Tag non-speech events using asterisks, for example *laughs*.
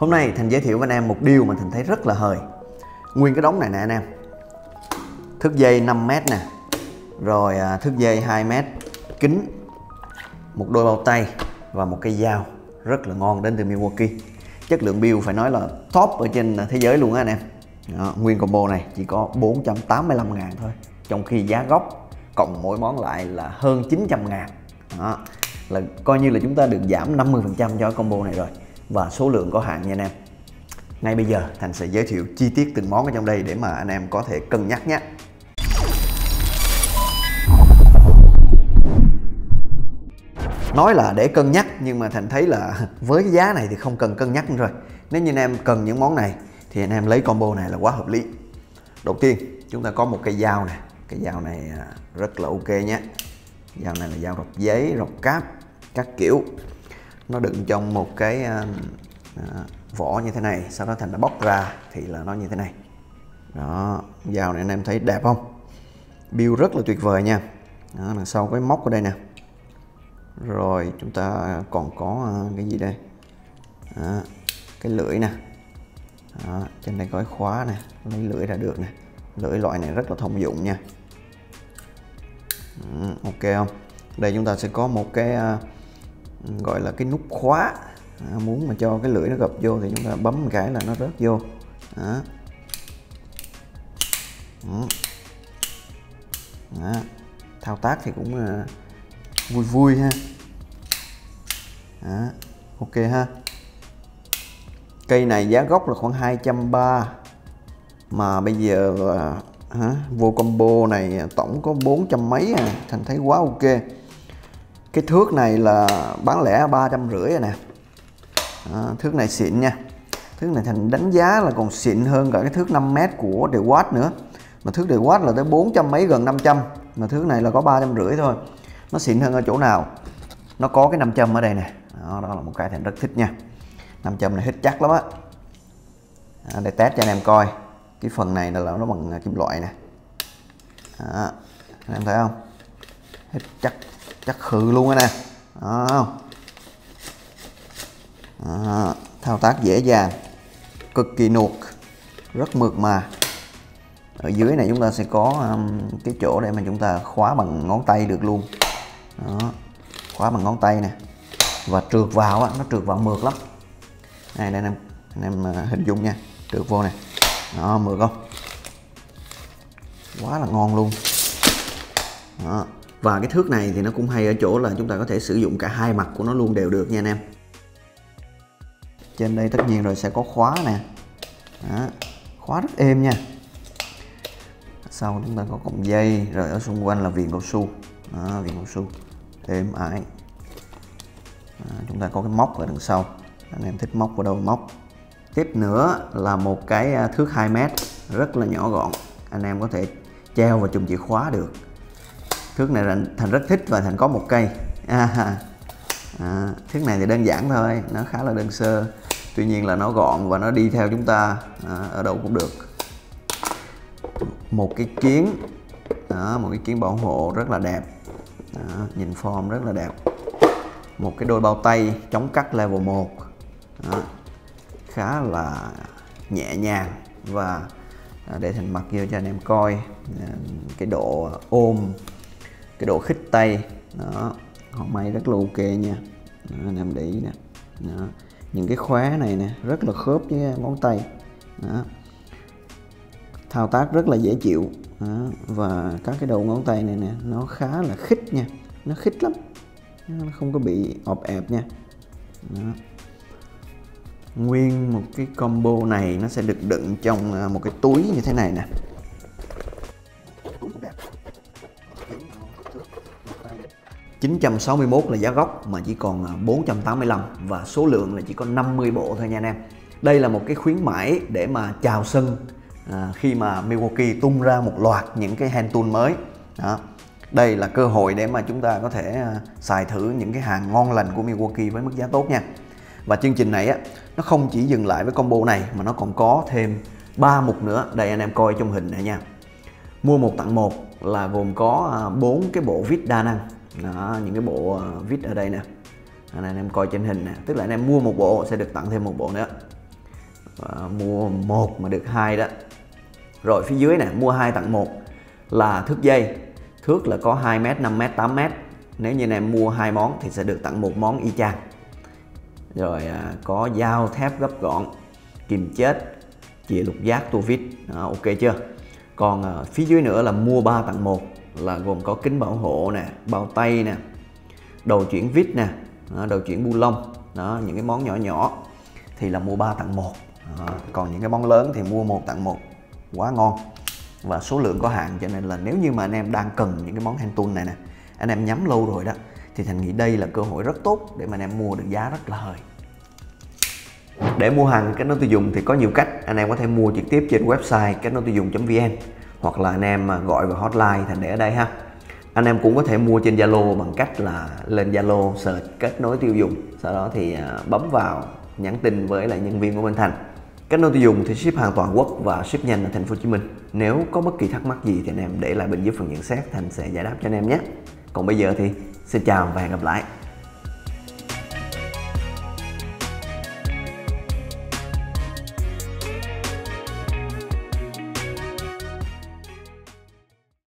Hôm nay Thành giới thiệu với anh em một điều mà Thành thấy rất là hời. Nguyên cái đống này nè anh em. Thước dây 5m nè. Rồi à, thước dây 2m Kính Một đôi bao tay Và một cây dao. Rất là ngon đến từ Milwaukee. Chất lượng build phải nói là top ở trên thế giới luôn á anh em. Đó, Nguyên combo này chỉ có 485 ngàn thôi. Trong khi giá gốc Cộng mỗi món lại là hơn 900 ngàn. Đó là coi như là chúng ta được giảm 50% cho combo này rồi và số lượng có hạn nha anh em. Ngay bây giờ, Thành sẽ giới thiệu chi tiết từng món ở trong đây để mà anh em có thể cân nhắc nhé. Nói là để cân nhắc, nhưng mà Thành thấy là *laughs* với cái giá này thì không cần cân nhắc nữa rồi. Nếu như anh em cần những món này, thì anh em lấy combo này là quá hợp lý. Đầu tiên, chúng ta có một cây dao nè. Cây dao này à, rất là ok nhé. Dao này là dao rọc giấy, rọc cáp, các kiểu nó đựng trong một cái ờ, ờ, vỏ như thế này sau đó thành nó bóc ra thì là nó như thế này. Đó dao này anh em thấy đẹp không? Build rất là tuyệt vời nha. Đó, đằng sau cái móc ở đây nè. Rồi chúng ta còn có ờ, cái gì đây? Đó, cái lưỡi nè. Đó, trên đây có cái khóa nè lấy lưỡi ra được nè. Lưỡi loại này rất là thông dụng nha. Ừ, ok không? Đây chúng ta sẽ có một cái uh, gọi là cái nút khóa à, muốn mà cho cái lưỡi nó gập vô thì chúng ta bấm một cái là nó rớt vô đó. Đó. Đó. thao tác thì cũng uh, vui vui ha đó. ok ha cây này giá gốc là khoảng 230 mà bây giờ uh, hả? vô combo này tổng có 400 mấy à thành thấy quá ok cái thước này là bán lẻ ba trăm rưỡi nè. À, thước này xịn nha. Thước này thành đánh giá là còn xịn hơn cả cái thước 5m của DeWatt nữa. Mà thước DeWatt là tới 400 mấy gần 500 mà thước này là có ba trăm rưỡi thôi. Nó xịn hơn ở chỗ nào? Nó có cái 500 ở đây nè. Đó, đó là một cái thành rất thích nha. 500 này hít chắc lắm á. À, để test cho anh em coi. Cái phần này là nó bằng kim loại nè. À, anh em thấy không? Hít chắc chắc khử luôn á nè đó. đó. thao tác dễ dàng cực kỳ nuột rất mượt mà ở dưới này chúng ta sẽ có um, cái chỗ để mà chúng ta khóa bằng ngón tay được luôn đó. khóa bằng ngón tay nè và trượt vào á, nó trượt vào mượt lắm này đây anh em anh em hình dung nha trượt vô nè đó mượt không quá là ngon luôn đó và cái thước này thì nó cũng hay ở chỗ là chúng ta có thể sử dụng cả hai mặt của nó luôn đều được nha anh em. Trên đây tất nhiên rồi sẽ có khóa nè. Đó. khóa rất êm nha. Sau chúng ta có cọng dây rồi ở xung quanh là viền cao su. Đó, viền cao su êm ái à, chúng ta có cái móc ở đằng sau. Anh em thích móc vào đâu móc. Tiếp nữa là một cái à, thước 2 mét rất là nhỏ gọn. Anh em có thể treo vào chùm chìa khóa được thước này thành rất thích và thành có một cây. À, à, thước này thì đơn giản thôi nó khá là đơn sơ. Tuy nhiên là nó gọn và nó đi theo chúng ta à, ở đâu cũng được. Một cái kiến đó, một cái kiến bảo hộ rất là đẹp. Đó, nhìn form rất là đẹp. Một cái đôi bao tay chống cắt level 1 đó, khá là nhẹ nhàng và à, để thành mặt vô cho anh em coi. Cái độ ôm cái độ khích tay. Đó họ may rất là ok nha. Đó, anh em để ý nè. Đó. những cái khóa này nè rất là khớp với ngón tay. Đó. thao tác rất là dễ chịu. Đó. và các cái đầu ngón tay này nè nó khá là khích nha. Nó khích lắm. Nó không có bị ọp ẹp nha. Đó. Nguyên một cái combo này nó sẽ được đựng trong à, một cái túi như thế này nè. 961 là giá gốc mà chỉ còn à, 485 và số lượng là chỉ có 50 bộ thôi nha anh em. Đây là một cái khuyến mãi để mà chào sân à, khi mà Milwaukee tung ra một loạt những cái hand tool mới. Đó. Đây là cơ hội để mà chúng ta có thể à, xài thử những cái hàng ngon lành của Milwaukee với mức giá tốt nha. Và chương trình này á nó không chỉ dừng lại với combo này mà nó còn có thêm ba mục nữa. Đây anh em coi trong hình này nha. Mua một tặng một là gồm có à, bốn cái bộ vít đa năng đó, những cái bộ ờ, vít ở đây nè. Anh em coi trên hình nè. Tức là anh em mua một bộ sẽ được tặng thêm một bộ nữa. À, mua một mà được hai đó. Rồi phía dưới nè mua hai tặng một là thước dây. Thước là có 2m 5m 8m nếu như anh em mua hai món thì sẽ được tặng một món y chang. Rồi à, có dao thép gấp gọn kìm chết chìa lục giác tua vít. À, ok chưa? Còn à, phía dưới nữa là mua 3 tặng 1 là gồm có kính bảo hộ nè bao tay nè đầu chuyển vít nè à, đầu chuyển bu lông đó những cái món nhỏ nhỏ thì là mua 3 tặng 1 à, còn những cái món lớn thì mua một tặng một quá ngon. Và số lượng có hạn cho nên là nếu như mà anh em đang cần những cái món hand tool này nè anh em nhắm lâu rồi đó thì thành nghĩ đây là cơ hội rất tốt để mà anh em mua được giá rất là hời. Để mua hàng kết nối tiêu dùng thì có nhiều cách anh em có thể mua trực tiếp trên website kết nối tiêu dùng.vn hoặc là anh em à, gọi vào hotline thành để ở đây ha. Anh em cũng có thể mua trên Zalo bằng cách là lên Zalo search kết nối tiêu dùng. Sau đó thì à, bấm vào nhắn tin với lại nhân viên của bên Thành. Kết nối tiêu dùng thì ship hàng toàn quốc và ship nhanh ở thành phố Hồ Chí Minh. Nếu có bất kỳ thắc mắc gì thì anh em để lại bên dưới phần nhận xét, Thành sẽ giải đáp cho anh em nhé. Còn bây giờ thì xin chào và hẹn gặp lại.